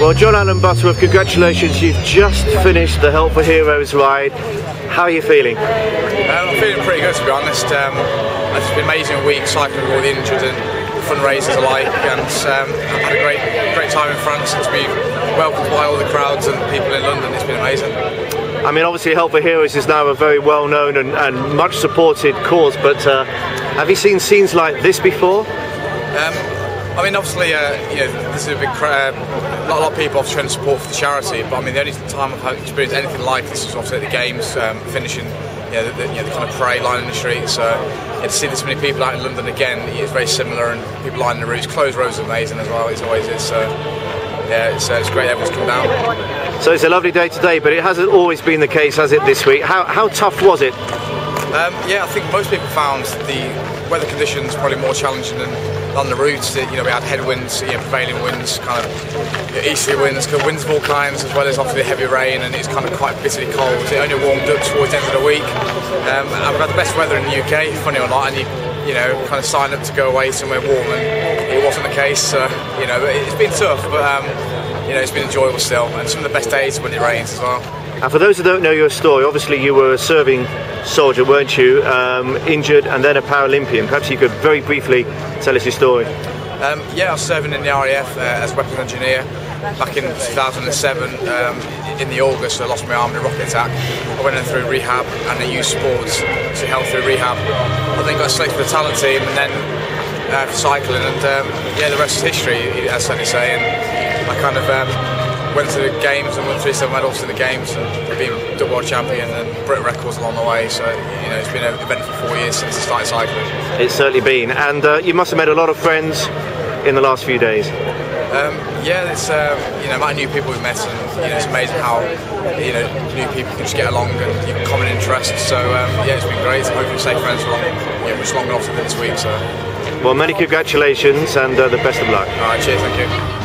Well, Jon-Allan Butterworth, congratulations. You've just finished the Help for Heroes ride. How are you feeling? Um, I'm feeling pretty good, to be honest. Um, it's been an amazing week cycling with all the injured and fundraisers alike, and um, I've had a great, great time in France and to be welcomed by all the crowds and people in London. It's been amazing. I mean, obviously, Help for Heroes is now a very well known and, and much supported cause, but uh, have you seen scenes like this before? Um, I mean, obviously, uh, you know, this is a big crowd. Uh, a lot of people have shown support for the charity, but I mean, the only time I've experienced anything like this was obviously at the games, um, finishing you know, the, you know, the kind of parade line in the street. So yeah, to see this many people out in London again, it's very similar, and people lining the routes. Closed roads are amazing as well. It always is. So yeah, it's, uh, it's great everyone's come down. So it's a lovely day today, but it hasn't always been the case, has it? This week, how how tough was it? Um, yeah, I think most people found the weather conditions probably more challenging than on the routes. You know, we had headwinds, you know, prevailing winds, kind of easterly winds, winds of all kinds, as well as obviously heavy rain, and it's kind of quite bitterly cold. It only warmed up towards the end of the week, um, and we've had the best weather in the UK, funny or not, and you, you know, kind of signed up to go away somewhere warm, and it wasn't the case. So, you know, it's been tough, but um, you know, it's been enjoyable still, and some of the best days when it rains as well. And for those who don't know your story, obviously you were a serving soldier, weren't you? Um, injured and then a Paralympian. Perhaps you could very briefly tell us your story. Um, yeah, I was serving in the RAF uh, as weapons engineer back in 2007. Um, in the August, I lost my arm in a rocket attack. I went in through rehab and I used sports to help through rehab. I then got selected for the talent team and then uh, for cycling, and um, yeah, the rest is history, as Sonny say. And I kind of um, went to the games and won three silver medals in the games and been double world champion and Brit records along the way. So you know, it's been an event for four years since I started cycling. It's certainly been, and uh, you must have made a lot of friends in the last few days. Um, yeah, it's uh, you know, amount of new people we've met, and you know, it's amazing how you know new people can just get along and you common interests. So um, yeah, it's been great. Hopefully, stay friends for long, you know, much longer after this week. So. Well, many congratulations and uh, the best of luck. All right, cheers, thank you.